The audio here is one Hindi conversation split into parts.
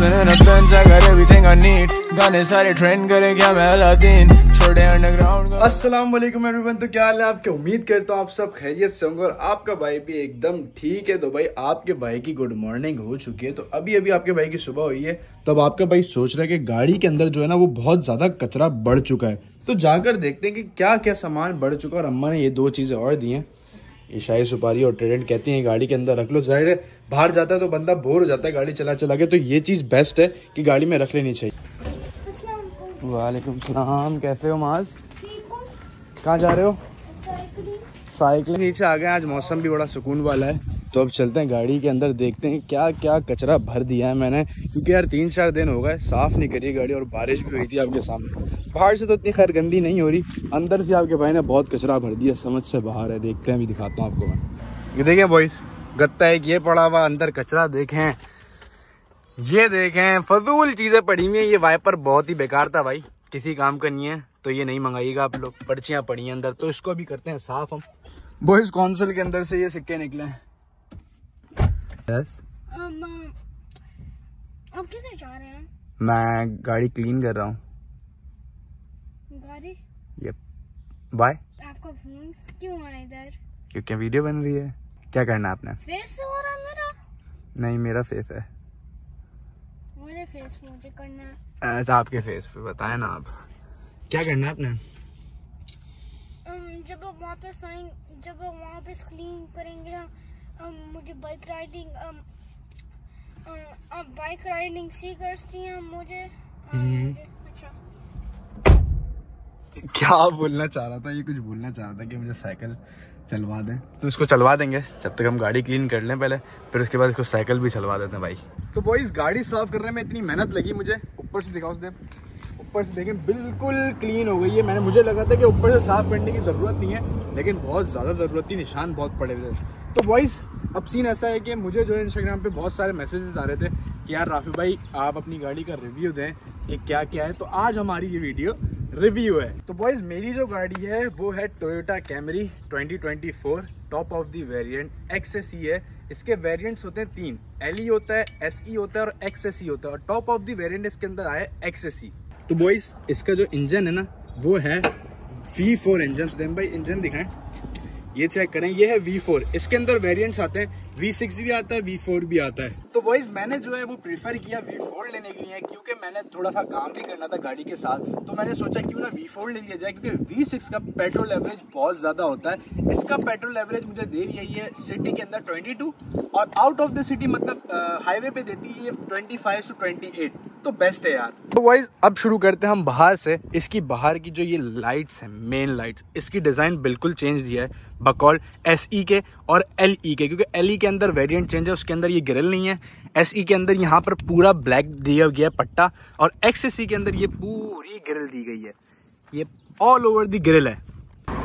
cruising in a Benz, I got everything I need. गाने सारे ट्रेंड करे क्या मैं अलादीन छोड़े अंडरग्राउंड अस्सलाम वालेकुम एवरीवन तो क्या हाल है आपके? उम्मीद करता हूँ आप सब खैरियत से होंगे और आपका भाई भी एकदम ठीक है। तो भाई आपके भाई की गुड मॉर्निंग हो चुकी है। तो अभी अभी आपके भाई की सुबह हुई है। तो अब आपका भाई सोच रहा है कि गाड़ी के अंदर जो है ना वो बहुत ज़्यादा कचरा बढ़ चुका है। तो जाकर देखते हैं कि क्या क्या सामान बढ़ चुका है और अम्मा ने ये दो चीज़ें और दी हैं। ईशाई सुपारी और ट्रेडेंट कहती हैं गाड़ी के अंदर रख लो। ज़ाहिर है बाहर जाता है तो बंदा बोर हो जाता है गाड़ी चला चला के तो ये चीज़ बेस्ट है कि गाड़ी में रख लेनी चाहिए। वालेकुम सलाम कैसे हो माज? कहाँ जा रहे हो? साइकिल नीचे आ गए आज मौसम भी बड़ा सुकून वाला है। तो अब चलते हैं गाड़ी के अंदर, देखते हैं क्या क्या कचरा भर दिया है मैंने। क्योंकि यार तीन चार दिन हो गए, साफ़ नहीं करी गाड़ी और बारिश भी हुई थी आपके सामने। बाहर से तो इतनी खैर गंदी नहीं हो रही, अंदर से आपके भाई ने बहुत कचरा भर दिया, समझ से बाहर है, देखते हैं भी दिखाता हूँ आपको मैं। ये देखें बॉयस गत्ता एक, ये पड़ा हुआ, अंदर कचरा, देखें। ये देखें, फजूल चीज़ें पड़ी हुई हैं, ये वाइपर बहुत ही बेकार था भाई, किसी काम का नहीं है तो ये नहीं मंगाइएगा आप लोग, पर्चियाँ पड़ी हैं अंदर तो इसको भी करते हैं साफ़ हम। बॉयज़ काउंसिल के अंदर से ये सिक्के निकले हैं। Yes. um, आप किधर जा रहे हैं मैं गाड़ी क्लीन कर रहा हूँ। गाड़ी? ये बाय आपका फ़ोन क्यों है इधर? क्योंकि वीडियो बन रही है। क्या करना है आपने? फेस हो रहा मेरा? नहीं मेरा फेस है। मेरे फेस मुझे करना है। अच्छा आपके फेस पे बताए ना आप। क्या करना है आपने? Um, जब आप वापस आए जब आप वापस क्लीन करेंगे um, मुझे bike riding um, bike riding सीखती हैं मुझे um, हम्म। मुझे- अच्छा क्या बोलना चाह रहा था? ये कुछ बोलना चाह रहा था कि मुझे साइकिल चलवा दें। तो इसको चलवा देंगे जब तक हम गाड़ी क्लीन कर लें पहले फिर उसके बाद इसको साइकिल भी चलवा देते हैं भाई। तो बॉयज़ गाड़ी साफ़ करने में इतनी मेहनत लगी मुझे। ऊपर से दिखाओ दे ऊपर से देखें बिल्कुल क्लीन हो गई है। मैंने मुझे लगा था कि ऊपर से साफ़ करने की ज़रूरत नहीं है लेकिन बहुत ज़्यादा ज़रूरत थी निशान बहुत पड़े हुए तो बॉयज़ अब सीन ऐसा है कि मुझे जो है इंस्टाग्राम पे बहुत सारे मैसेजेस आ रहे थे कि यार राफी भाई, आप अपनी गाड़ी का रिव्यू दें कि क्या क्या है। तो आज हमारी ये वीडियो रिव्यू है। तो बॉयज़ मेरी जो गाड़ी है, वो है Toyota Camry 2024 top of the variant X है। इसके वेरिएंट्स होते हैं तीन। LE होता है SE होता है और एक्स होता है। और टॉप ऑफ़ दी वेरिएंट इसके अंदर आया एक्स तो बॉयज़ इसका जो इंजन है ना, वो है वी फोर इंजन भाई इंजन दिखाएँ। ये चेक करें, ये है V4 इसके अंदर वेरिएंट्स आते हैं. V6 भी आता है V4 भी आता है. तो बॉयज़ मैंने जो है वो प्रीफर किया V4 लेने के लिए, क्योंकि मैंने थोड़ा सा काम भी करना था गाड़ी के साथ। तो मैंने सोचा क्यों ना V4 ले लिया जाए, क्योंकि वी सिक्स का पेट्रोल एवरेज बहुत ज़्यादा होता है। इसका पेट्रोल एवरेज मुझे दे रही है सिटी के अंदर 22 और आउट ऑफ़ द सिटी मतलब हाईवे पे देती है twenty five to twenty eight तो बेस्ट है यार। तो वाइज अब शुरू करते हैं हम बाहर से। इसकी बाहर की जो ये लाइट्स हैं मेन लाइट्स इसकी डिज़ाइन बिल्कुल चेंज दिया है। बकौल एस ई के और एल ई के क्योंकि एल ई के अंदर वेरिएंट चेंज है, उसके अंदर ये ग्रिल नहीं है। एस के अंदर यहाँ पर पूरा ब्लैक दिया गया पट्टा और एक्स एस के अंदर ये पूरी ग्रिल दी गई है। ये ऑल ओवर दी ग्रिल है।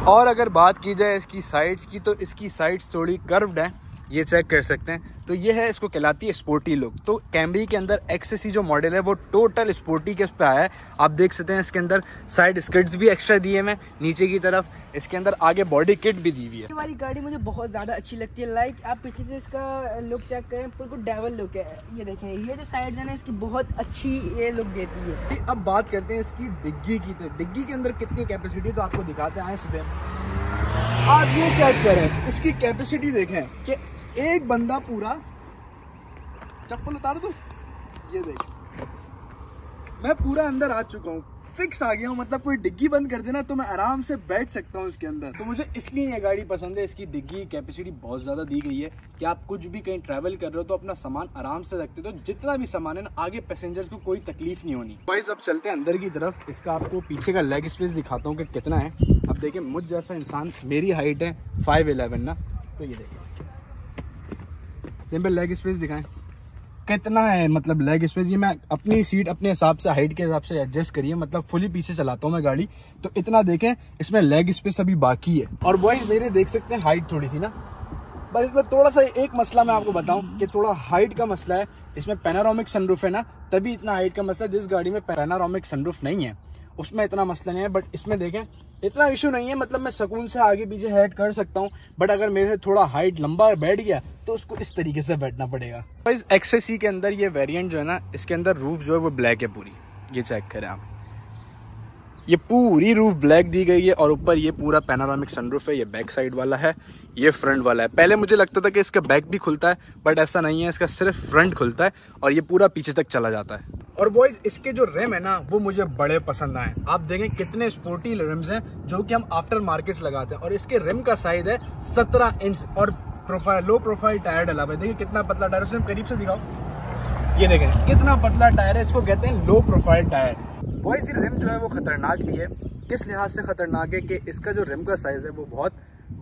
और अगर बात की जाए इसकी साइड्स की तो इसकी साइड्स थोड़ी कर्व्ड है। ये चेक कर सकते हैं। तो ये है, इसको कहलाती है स्पोर्टी लुक तो कैमरी के अंदर एक्सेसी जो मॉडल है, वो टोटल स्पोर्टी के उस पर आया है। आप देख सकते हैं इसके अंदर साइड स्किट्स भी एक्स्ट्रा दिए हैं। नीचे की तरफ़ इसके अंदर आगे बॉडी किट भी दी हुई है। वाली गाड़ी मुझे बहुत ज़्यादा अच्छी लगती है। लाइक आप पीछे से इसका लुक चेक करें बिल्कुल डेवल लुक है। ये देखें ये जो साइड है ना इसकी बहुत अच्छी ये लुक देती है। अब बात करते हैं इसकी डिग्गी की तो। डिग्गी के अंदर कितनी कैपेसिटी तो आपको दिखाते हैं सुबह। आप ये चेक करें इसकी कैपेसिटी देखें कि एक बंदा पूरा चप्पल उतार दो? ये देख। मैं पूरा अंदर आ चुका हूँ। फिक्स आ गया हूँ मतलब कोई डिग्गी बंद कर देना तो मैं आराम से बैठ सकता हूँ इसके अंदर। तो मुझे इसलिए ये गाड़ी पसंद है, इसकी डिग्गी कैपेसिटी बहुत ज़्यादा दी गई है कि आप कुछ भी कहीं ट्रैवल कर रहे हो तो अपना सामान आराम से रखते हो। तो जितना भी सामान है ना, आगे पैसेंजर्स को कोई तकलीफ़ नहीं होनी। वाइज अब चलते हैं अंदर की तरफ़। इसका आपको पीछे का लेग स्पेस दिखाता हूँ कि कितना है। अब देखिए, मुझ जैसा इंसान मेरी हाइट है फाइव ना। तो ये देखिए। लेग स्पेस दिखाएँ। कितना है मतलब लेग स्पेस ये मैं अपनी सीट अपने हिसाब से हाइट के हिसाब से एडजस्ट करिए मतलब फुली पीछे चलाता हूँ मैं गाड़ी। तो इतना देखें, इसमें लेग स्पेस अभी बाकी है। और वही मेरे देख सकते हैं हाइट थोड़ी सी ना। बस इसमें थोड़ा सा एक मसला मैं आपको बताऊँ कि थोड़ा हाइट का मसला है। इसमें पेनारोमिक सनरूफ है ना, तभी इतना हाइट का मसला जिस गाड़ी में पेनारोमिक सनरूफ नहीं है। उसमें इतना मसला नहीं है बट इसमें देखें, इतना इशू नहीं है मतलब मैं सुकून से आगे पीछे हेड कर सकता हूँ। बट अगर मेरे से थोड़ा हाइट लंबा बैठ गया तो उसको इस तरीके से बैठना पड़ेगा। इस एक्सेसी के अंदर ये वेरिएंट जो है ना, इसके अंदर रूफ जो है वो ब्लैक है पूरी। ये चेक करें आप। ये पूरी रूफ ब्लैक दी गई है और ऊपर ये पूरा पैनारामिक सनरूफ है, ये बैक साइड वाला है, ये फ्रंट वाला है। पहले मुझे लगता था कि इसका बैक भी खुलता है बट ऐसा नहीं है, इसका सिर्फ़ फ्रंट खुलता है और ये पूरा पीछे तक चला जाता है। और बॉयज़ इसके जो रिम है ना, वो मुझे बड़े पसंद आए। आप देखें कितने स्पोर्टी रिम्स हैं, जो कि हम आफ्टर मार्केट्स लगाते हैं। और इसके रिम का साइज़ है सत्रह इंच और प्रोफ़ाइल लो प्रोफ़ाइल टायर डला है। देखिए कितना पतला टायर उसने करीब से दिखाओ। ये देखें कितना पतला टायर है इसको कहते हैं लो प्रोफ़ाइल टायर बॉयज़ ये रिम जो है वो खतरनाक भी है। किस लिहाज से खतरनाक है कि इसका जो रिम का साइज़ है वो बहुत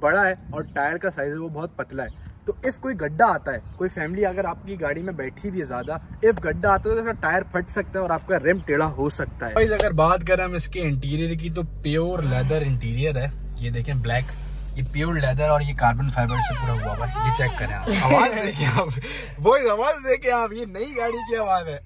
बड़ा है और टायर का साइज़ है वो बहुत पतला है। तो इफ़ कोई गड्ढा आता है कोई फैमिली अगर आपकी गाड़ी में बैठी हुई है ज़्यादा इफ़ गड्ढा आता है तो इसका टायर फट सकता है और आपका रिम टेढ़ा हो सकता है। अगर बात करें हम इसके इंटीरियर की तो प्योर लेदर इंटीरियर है। ये देखें ब्लैक ये प्योर लेदर और ये कार्बन फाइबर से पूरा हुआ हुआ है ये चेक करें आप। आवाज़ देखिए आप। वो आवाज़ देखे आप ये नई गाड़ी की आवाज़ है।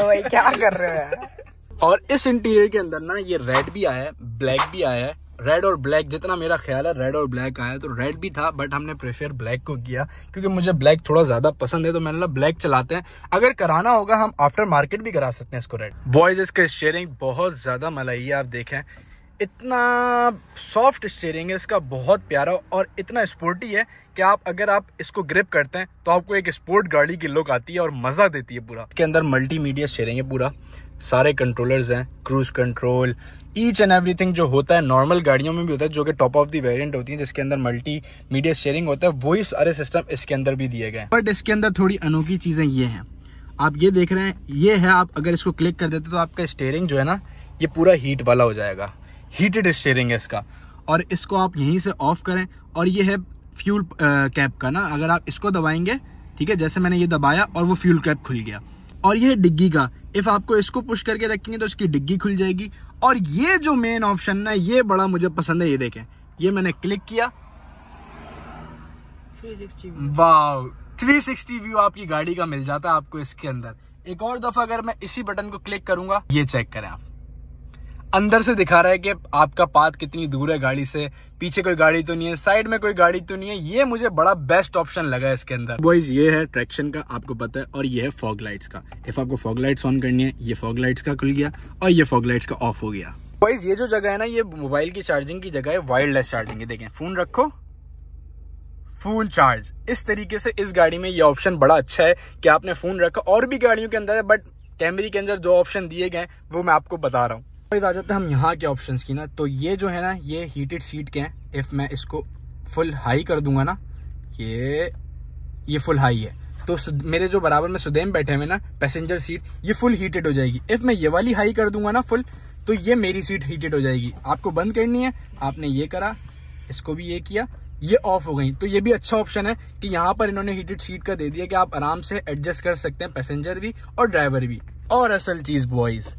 भाई क्या कर रहे हो और इस इंटीरियर के अंदर ना ये रेड भी आया है ब्लैक भी आया है। रेड और ब्लैक जितना मेरा ख्याल है रेड और ब्लैक आया तो रेड भी था बट हमने प्रेफर ब्लैक को किया क्योंकि मुझे ब्लैक थोड़ा ज़्यादा पसंद है तो मैंने ब्लैक चलाते हैं। अगर कराना होगा हम आफ्टर मार्केट भी करा सकते हैं इसको रेड बॉयज़ इसका स्टेयरिंग बहुत ज़्यादा मलाई है आप देखें। इतना सॉफ्ट स्टेयरिंग है, इसका बहुत प्यारा और इतना स्पोर्टी है कि आप, अगर आप इसको ग्रिप करते हैं तो आपको एक स्पोर्ट गाड़ी की लुक आती है और मज़ा देती है पूरा। इसके अंदर मल्टीमीडिया स्टेयरिंग है पूरा। सारे कंट्रोलर्स हैं cruise control each and everything जो होता है नॉर्मल गाड़ियों में भी होता है, जो कि टॉप ऑफ़ दी वेरिएंट होती है, जिसके अंदर मल्टी मीडिया शेयरिंग होता है, वही सारे सिस्टम इसके अंदर भी दिए गए बट इसके अंदर थोड़ी अनोखी चीज़ें ये हैं। आप ये देख रहे हैं, ये है, आप अगर इसको क्लिक कर देते तो आपका स्टेयरिंग जो है ना, ये पूरा हीट वाला हो जाएगा। हीटेड स्टेयरिंग है इसका। और इसको आप यहीं से ऑफ़ करें। और ये है फ्यूल कैप का ना। अगर आप इसको दबाएँगे ठीक है जैसे मैंने ये दबाया और वो फ्यूल कैप खुल गया। और ये डिग्गी का। इफ़ आपको इसको पुश करके रखेंगे तो इसकी डिग्गी खुल जाएगी। और ये जो मेन ऑप्शन है ये बड़ा मुझे पसंद है ये देखें। ये मैंने क्लिक किया। 360 वाह 360 व्यू आपकी गाड़ी का मिल जाता है आपको इसके अंदर। एक और दफ़ा अगर मैं इसी बटन को क्लिक करूँगा ये चेक करें आप। अंदर से दिखा रहा है कि आपका पाथ कितनी दूर है गाड़ी से। पीछे कोई गाड़ी तो नहीं है साइड में कोई गाड़ी तो नहीं है। ये मुझे बड़ा बेस्ट ऑप्शन लगा है इसके अंदर। बॉइज ये है ट्रैक्शन का आपको पता है और ये है फॉग लाइट्स का। इफ़ आपको फॉग लाइट्स ऑन करनी है ये फॉग लाइट्स का खुल गया और ये फॉग लाइट्स का ऑफ़ हो गया। बॉइज ये जो जगह है ना ये मोबाइल की चार्जिंग की जगह है वायरलेस चार्जिंग है देखें फ़ोन रखो। फुल चार्ज इस तरीके से इस गाड़ी में ये ऑप्शन बड़ा अच्छा है कि आपने फ़ोन रखा और भी गाड़ियों के अंदर है बट कैमरे के अंदर जो ऑप्शन दिए गए वो मैं आपको बता रहा हूँ। आ जाते हैं हम यहाँ के ऑप्शन की ना। तो ये जो है ना, ये हीटेड सीट के हैं। इफ़ मैं इसको फुल हाई कर दूँगा ना, ये ये फुल हाई है। तो मेरे जो बराबर में सुदेम बैठे हुए ना पैसेंजर सीट ये फुल हीटेड हो जाएगी। इफ़ मैं ये वाली हाई कर दूँगा ना फुल तो ये मेरी सीट हीटेड हो जाएगी। आपको बंद करनी है, आपने ये करा, इसको भी ये किया, ये ऑफ़ हो गई। तो ये भी अच्छा ऑप्शन है कि यहाँ पर इन्होंने हीटेड सीट का दे दिया कि आप आराम से एडजस्ट कर सकते हैं पैसेंजर भी और ड्राइवर भी। और असल चीज़ boys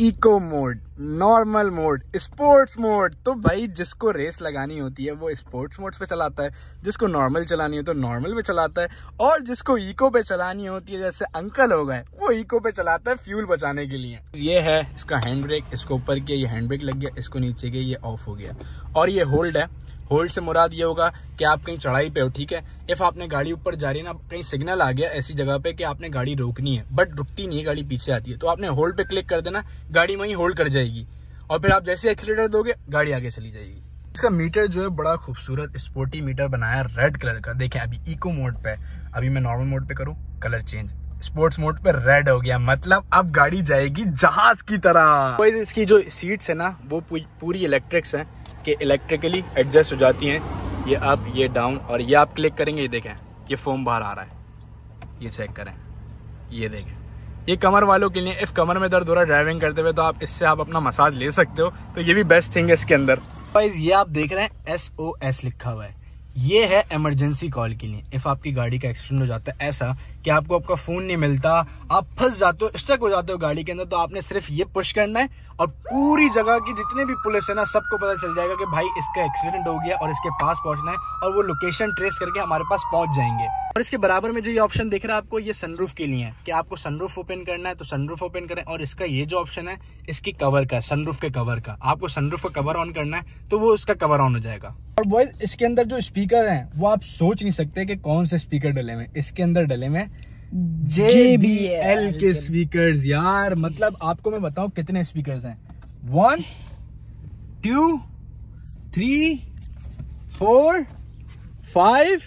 eco mode normal mode sports mode तो भाई जिसको रेस लगानी होती है, वो स्पोर्ट्स मोड्स पे चलाता है। जिसको नॉर्मल चलानी हो तो नॉर्मल पे चलाता है। और जिसको इको पे चलानी होती है, जैसे अंकल हो गए, वो इको पे चलाता है फ्यूल बचाने के लिए। ये है इसका हैंड ब्रेक इसको ऊपर किया, ये हैंड ब्रेक लग गया, इसको नीचे गया ये ऑफ़ हो गया। और ये होल्ड है। होल्ड से मुराद ये होगा कि आप कहीं चढ़ाई पे हो, ठीक है? इफ़ आपने गाड़ी ऊपर जा रही है ना, कहीं सिग्नल आ गया ऐसी जगह पे कि आपने गाड़ी रोकनी है बट रुकती नहीं है, गाड़ी पीछे आती है तो आपने होल्ड पे क्लिक कर देना, गाड़ी वहीं होल्ड कर जाएगी। और फिर आप जैसे एक्सीटर दोगे, गाड़ी आगे चली जाएगी। इसका मीटर जो है बड़ा खूबसूरत स्पोर्टी मीटर बनाया रेड कलर का। देखें, अभी इको मोड पे अभी मैं नॉर्मल मोड पे करूँ कलर चेंज स्पोर्ट्स मोड पे रेड हो गया। मतलब अब गाड़ी जाएगी जहाज़ की तरह। तो इसकी जो सीट्स है ना, वो पूरी इलेक्ट्रिक्स हैं कि इलेक्ट्रिकली एडजस्ट हो जाती हैं। ये अप ये डाउन और ये आप क्लिक करेंगे, ये देखें, ये फोम बाहर आ रहा है। ये चेक करें। ये देखें। ये कमर वालों के लिए इफ़ कमर में दर्द हो रहा ड्राइविंग करते हुए तो आप इससे आप अपना मसाज ले सकते हो। तो ये भी बेस्ट थिंग है इसके अंदर। ये आप देख रहे हैं एस ओ एस लिखा हुआ है। ये है इमरजेंसी कॉल के लिए। इफ़ आपकी गाड़ी का एक्सीडेंट हो जाता है, ऐसा कि आपको आपका फ़ोन नहीं मिलता, आप फंस जाते हो स्टक हो जाते हो गाड़ी के अंदर तो आपने सिर्फ़ ये पुश करना है और पूरी जगह की जितने भी पुलिस है ना, सबको पता चल जाएगा कि भाई इसका एक्सीडेंट हो गया और इसके पास पहुँचना है और वो लोकेशन ट्रेस करके हमारे पास पहुँच जाएँगे। और इसके बराबर में जो ये ऑप्शन दिख रहा है आपको ये सनरूफ के लिए है। कि आपको सनरूफ ओपन करना है तो सनरूफ ओपन करें। और इसका ये जो ऑप्शन है इसकी कवर का सनरूफ के कवर का। आपको सनरूफ का कवर ऑन करना है तो वो उसका कवर ऑन हो जाएगा। और बॉयज़ इसके अंदर जो स्पीकर है वो आप सोच नहीं सकते कि कौन से स्पीकर डले हुए इसके अंदर डले हुए JBL के स्पीकर्स यार। मतलब आपको मैं बताऊँ कितने स्पीकर्स हैं। One two three four five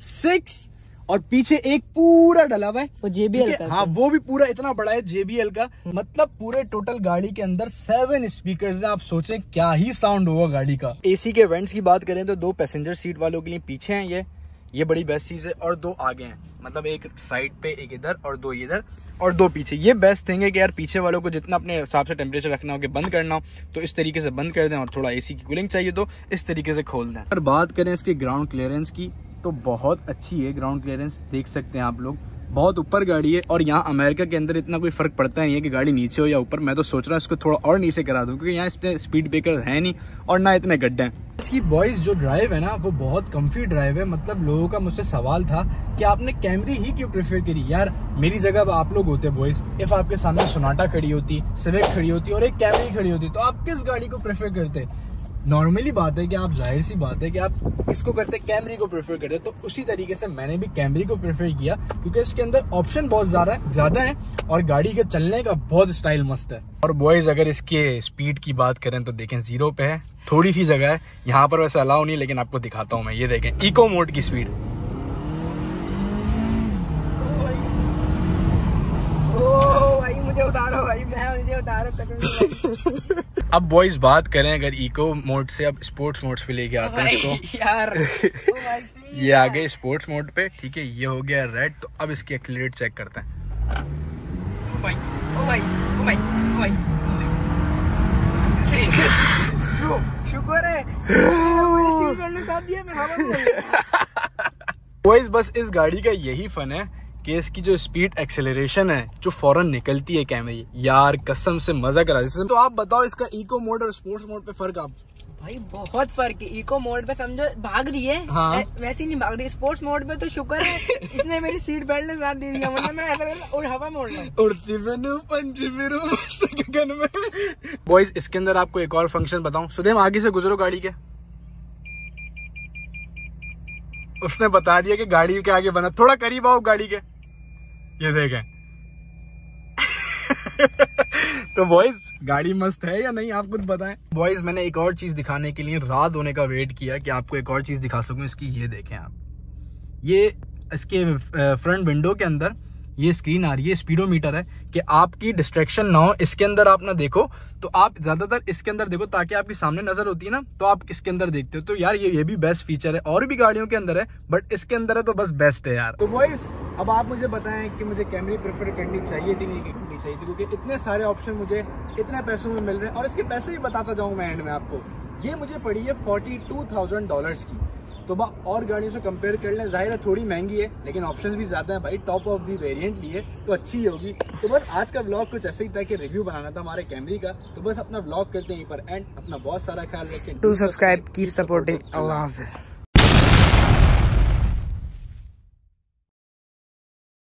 six और पीछे एक पूरा डला हुआ है। वो है? का हाँ। वो भी पूरा इतना बड़ा है जेबीएल का। मतलब पूरे टोटल गाड़ी के अंदर सेवन स्पीकर हैं। आप सोचे क्या ही साउंड होगा गाड़ी का। एसी के वेंट्स की बात करें तो दो पैसेंजर सीट वालों के लिए पीछे है ये। ये बड़ी बेस्ट चीज़ है और दो आगे हैं। मतलब एक साइड पे एक इधर और दो इधर और दो पीछे। ये बेस्ट थिंग है कि यार पीछे वालों को जितना अपने हिसाब से टेम्परेचर रखना हो कि बंद करना हो तो इस तरीके से बंद कर दें और थोड़ा एसी की कूलिंग चाहिए तो इस तरीके से खोल दें। अगर बात करें इसकी ग्राउंड क्लियरेंस की तो बहुत अच्छी है ग्राउंड क्लियरेंस देख सकते हैं आप लोग। बहुत ऊपर गाड़ी है और यहाँ अमेरिका के अंदर इतना कोई फ़र्क पड़ता नहीं है कि गाड़ी नीचे हो या ऊपर। मैं तो सोच रहा हूँ इसको थोड़ा और नीचे करा दूँ, क्योंकि यहाँ इतने स्पीड ब्रेकर है नहीं और ना इतने गड्ढे हैं। इसकी बॉयज़ जो ड्राइव है ना, वो बहुत कम्फी ड्राइव है। मतलब लोगों का मुझसे सवाल था कि आपने कैमरी ही क्यों प्रेफर करी? यार, मेरी जगह आप लोग होते बॉयज़ इफ़ आपके सामने सोनाटा खड़ी होती सिविक खड़ी होती और एक कैमरी खड़ी होती तो आप किस गाड़ी को प्रेफर करते? नॉर्मली बात है कि आप ज़ाहिर सी बात है कि आप इसको करते कैमरी को प्रेफर करते तो उसी तरीके से मैंने भी कैमरी को प्रेफर किया, क्योंकि इसके अंदर ऑप्शन बहुत ज़्यादा है ज़्यादा है, और गाड़ी के चलने का बहुत स्टाइल मस्त है। और बॉयज़ अगर इसके स्पीड की बात करें तो देखें ज़ीरो पे है, थोड़ी सी जगह है, यहाँ पर वैसे अलाउ नहीं, लेकिन आपको दिखाता हूँ मैं, ये देखें इको मोड की स्पीड ओ भाई मुझे उतारो भाई मैं मुझे उतारो कसम अब बॉयज़ बात करें अगर इको मोड से अब स्पोर्ट्स मोड पे लेके आते हैं इसको। यार please ये आ गए स्पोर्ट्स मोड पे ठीक है ये हो गया रेड तो अब इसकी एक्सीलरेट चेक करते हैं। ओ भाई ओ भाई ओ भाई ओ भाई शुक्र है मुझे सीट बेल्ट साथ दिया मैं हवा में। बॉयज़ बस इस गाड़ी का यही फन है। कि इसकी जो स्पीड एक्सेलरेशन है जो फ़ौरन निकलती है कैमरे यार कसम से मज़ा करा देते तो आप बताओ इसका इको मोड और स्पोर्ट्स मोड पे फ़र्क आप। भाई बहुत फ़र्क है। इको मोड पे समझो भाग रही है। हाँ। वैसे नहीं भाग रही स्पोर्ट्स मोड पे तो शुक्र है। इसने मेरी सीट बेल्ट ने साथ दे दिया वरना मैं ऐसा और हवा में उड़ती बनू पंछी फिरू में। बॉयज़ इसके अंदर आपको एक और फ़ंक्शन बताऊँ। सुदेम आगे से गुजरो गाड़ी के। उसने बता दिया कि गाड़ी के आगे बना थोड़ा करीब आओ गाड़ी के। ये देखें तो बॉयज़ गाड़ी मस्त है या नहीं आप कुछ बताएँ। बॉयज़ मैंने एक और चीज़ दिखाने के लिए रात होने का वेट किया कि आपको एक और चीज़ दिखा सकूँ इसकी ये देखें आप। ये इसके फ्रंट विंडो के अंदर ये स्क्रीन आ रही है स्पीडोमीटर है, कि आपकी डिस्ट्रैक्शन ना हो, इसके अंदर आप ना देखो। तो आप ज़्यादातर इसके अंदर देखो, ताकि आपकी सामने नज़र होती है ना तो आप इसके अंदर देखते हो। तो यार, ये ये भी बेस्ट फीचर है, और भी गाड़ियों के अंदर है बट इसके अंदर है तो बस बेस्ट है यार। तो वॉइस अब आप मुझे बताएँ कि मुझे कैमरी प्रेफर करनी चाहिए थी, नहीं करनी चाहिए थी, क्योंकि इतने सारे ऑप्शन मुझे, इतने पैसों में मिल रहे हैं, और इसके पैसे भी बताता जाऊँ मैं एंड में आपको। ये मुझे पड़ी है फोर्टी टू थाउज़ेंड डॉलर की। तो बा और गाड़ियों से कंपेयर कर लें ज़ाहिर है थोड़ी महँगी है लेकिन ऑप्शंस भी ज़्यादा है भाई टॉप ऑफ़ दी वेरिएंट लिए तो अच्छी ही होगी। तो बस आज का ब्लॉग कुछ ऐसे ही था कि रिव्यू बनाना था हमारे कैमरे का। तो बस अपना ब्लॉग करते हैं यहीं पर एंड अपना बहुत सारा ख्याल रखें। टू सब्सक्राइब की सपोर्टिंग अल्लाह हाफिज